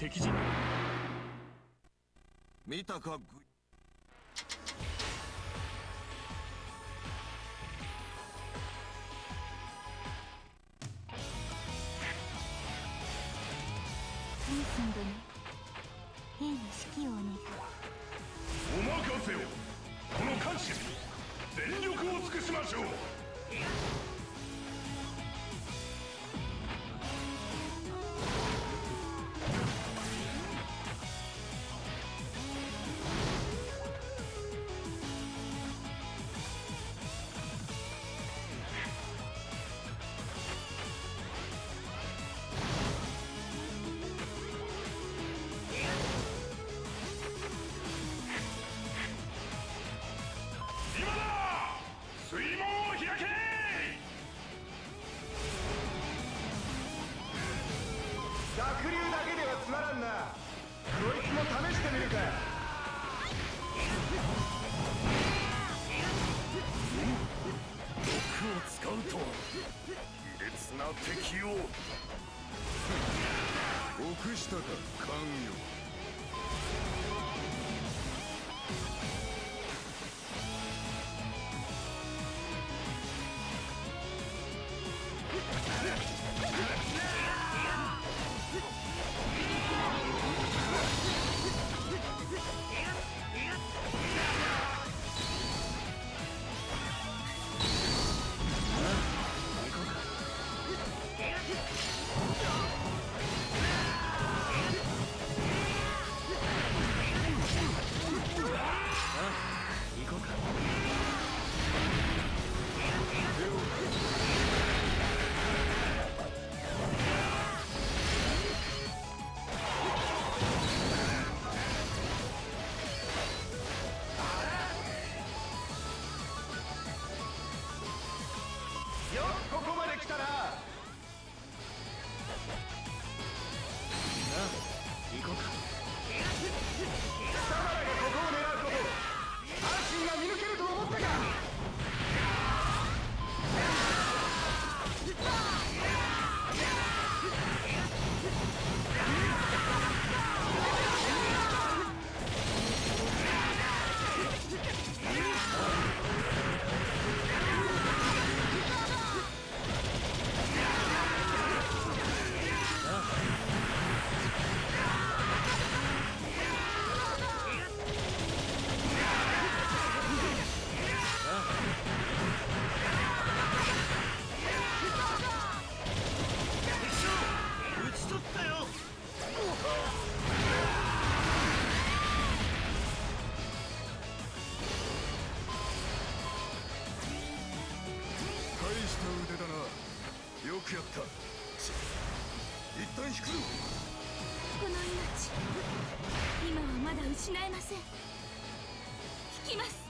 敵陣。見たか？グウンスン殿兵の指揮をお願いお任せを。この艦士全力を尽くしましょうしたか官よした腕だな。よくやった。一旦引くぞ。この命今はまだ失えません。引きます。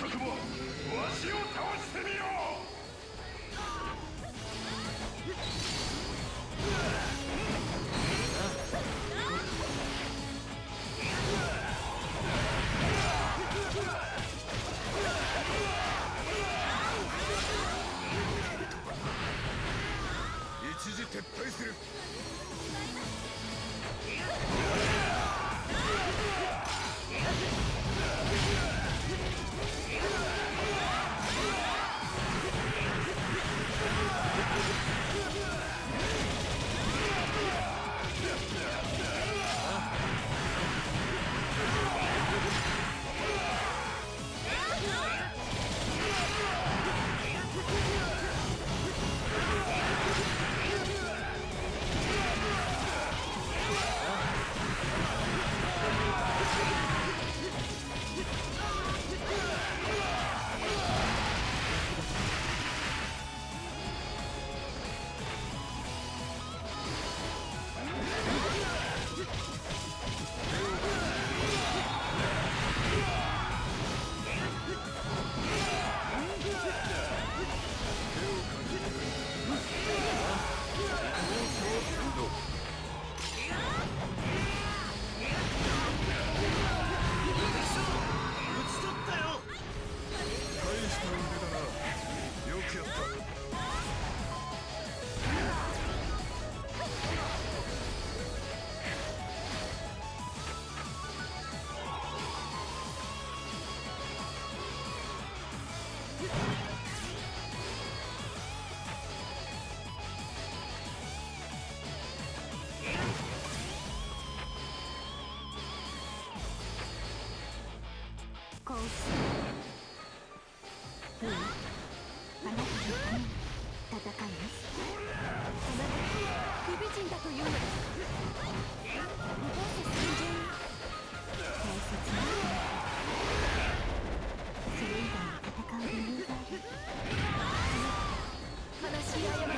わしを倒してみよう。こうするいいあなたのために戦いますあなた不美人だというのです私たち戦場に大切なそれ以外に戦う。理由があるあなた悲しい過ち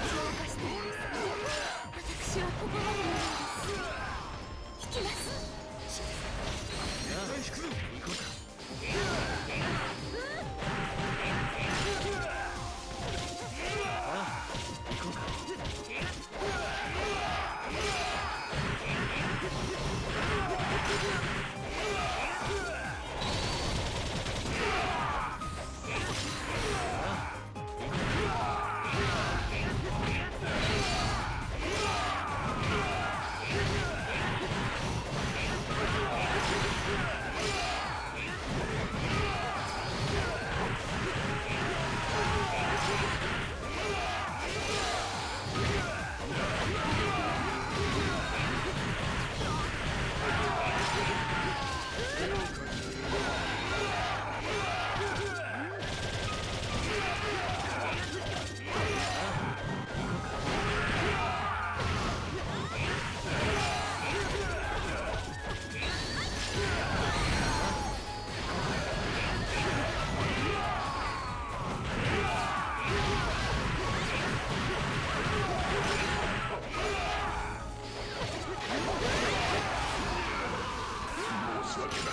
申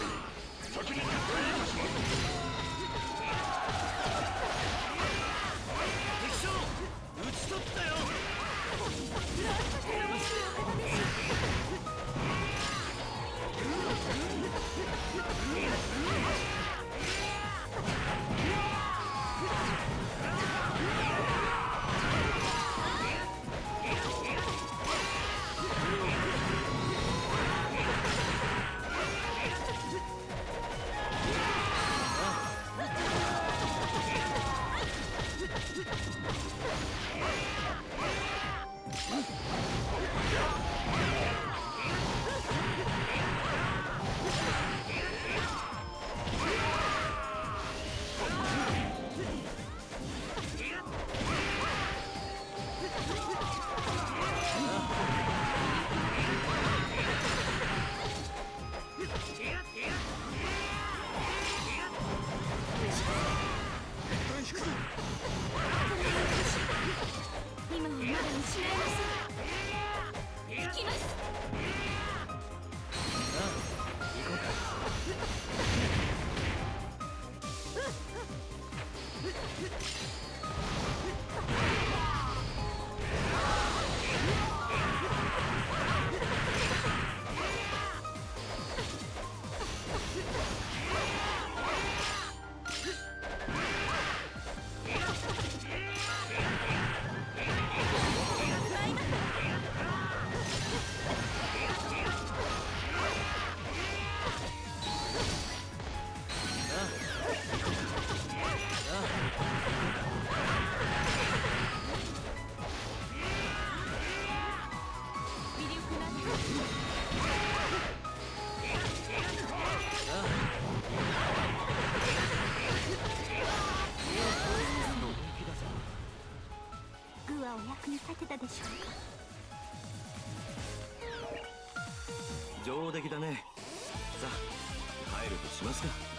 上出来だね。さあ帰るとしますか。